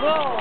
go.